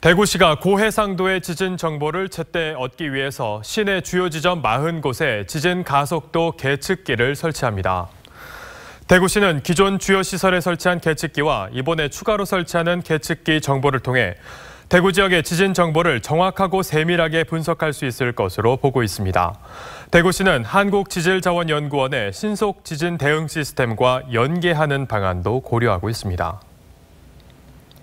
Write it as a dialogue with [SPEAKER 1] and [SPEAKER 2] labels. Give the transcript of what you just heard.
[SPEAKER 1] 대구시가 고해상도의 지진 정보를 제때 얻기 위해서 시내 주요 지점 40곳에 지진 가속도 계측기를 설치합니다. 대구시는 기존 주요 시설에 설치한 계측기와 이번에 추가로 설치하는 계측기 정보를 통해 대구 지역의 지진 정보를 정확하고 세밀하게 분석할 수 있을 것으로 보고 있습니다. 대구시는 한국지질자원연구원의 신속 지진 대응 시스템과 연계하는 방안도 고려하고 있습니다.